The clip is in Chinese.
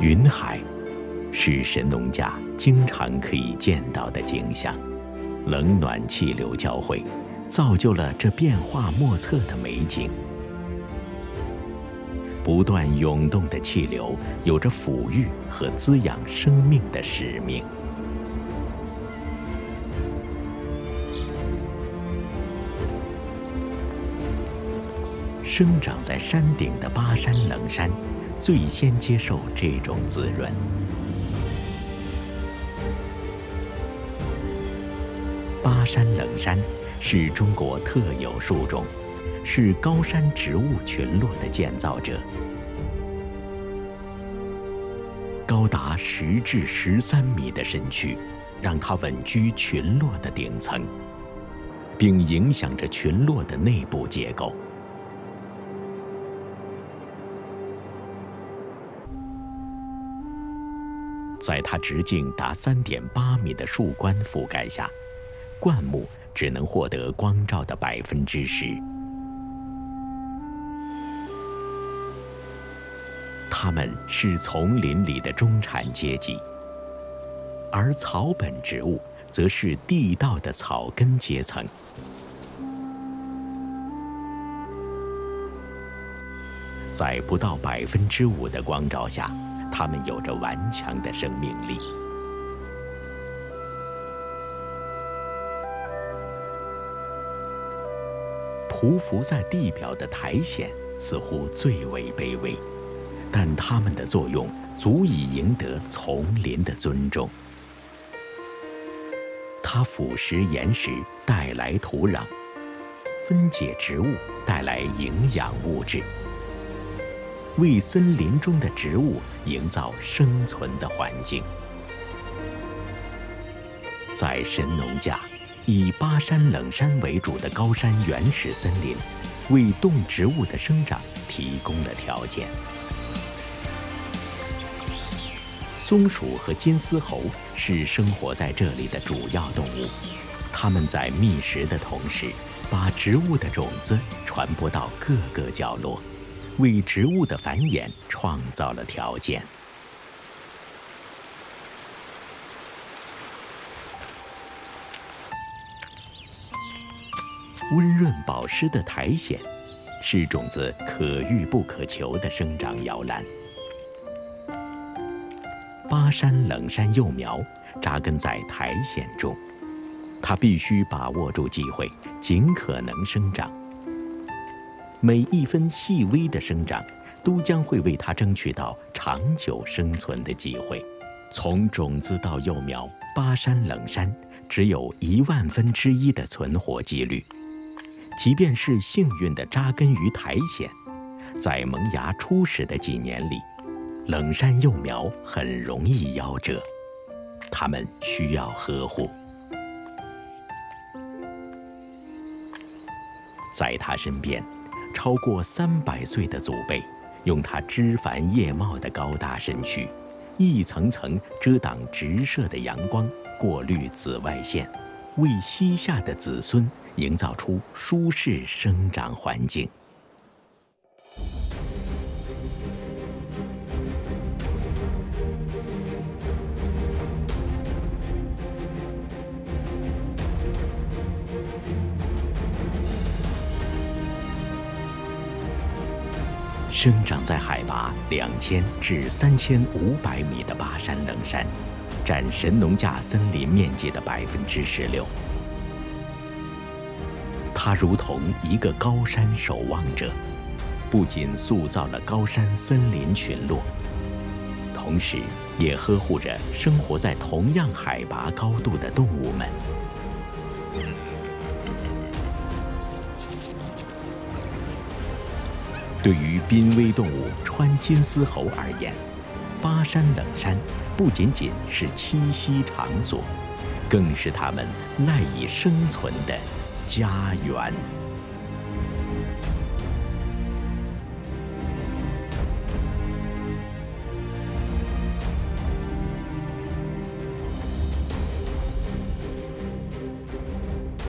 云海是神农架经常可以见到的景象，冷暖气流交汇，造就了这变化莫测的美景。不断涌动的气流，有着抚育和滋养生命的使命。生长在山顶的巴山冷杉，最先接受这种滋润。巴山冷杉是中国特有树种，是高山植物群落的建造者，高达十至十三米的身躯，让它稳居群落的顶层，并影响着群落的内部结构。在它直径达三点八米的树冠覆盖下，灌木只能获得光照的百分之十。它们是丛林里的中产阶级，而草本植物则是地道的草根阶层。在不到百分之五的光照下。它们有着顽强的生命力。匍匐在地表的苔藓似乎最为卑微，但它们的作用足以赢得丛林的尊重。它腐蚀岩石，带来土壤；分解植物，带来营养物质。为森林中的植物营造生存的环境。在神农架，以巴山冷杉为主的高山原始森林，为动植物的生长提供了条件。松鼠和金丝猴是生活在这里的主要动物，它们在觅食的同时，把植物的种子传播到各个角落。为植物的繁衍创造了条件。温润保湿的苔藓，是种子可遇不可求的生长摇篮。巴山冷杉幼苗扎根在苔藓中，它必须把握住机会，尽可能生长。每一分细微的生长，都将会为它争取到长久生存的机会。从种子到幼苗，巴山冷杉只有一万分之一的存活几率。即便是幸运的扎根于苔藓，在萌芽初始的几年里，冷杉幼苗很容易夭折，它们需要呵护。在它身边。超过三百岁的祖辈，用它枝繁叶茂的高大身躯，一层层遮挡直射的阳光，过滤紫外线，为膝下的子孙营造出舒适生长环境。生长在海拔两千至三千五百米的巴山冷山，占神农架森林面积的百分之十六。它如同一个高山守望者，不仅塑造了高山森林群落，同时也呵护着生活在同样海拔高度的动物们。对于濒危动物川金丝猴而言，巴山冷杉不仅仅是栖息场所，更是它们赖以生存的家园。